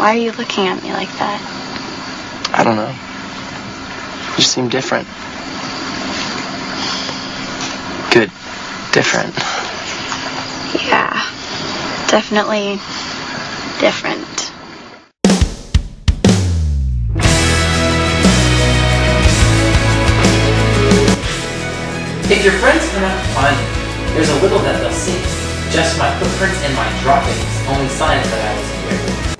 Why are you looking at me like that? I don't know. You seem different. Good. Different. Yeah, definitely different. If your friends come out to find me, there's a little that they'll see. Just my footprints and my droppings, only signs that I was here.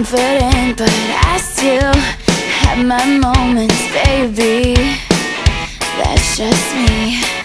confident, but I still have my moments, baby. That's just me.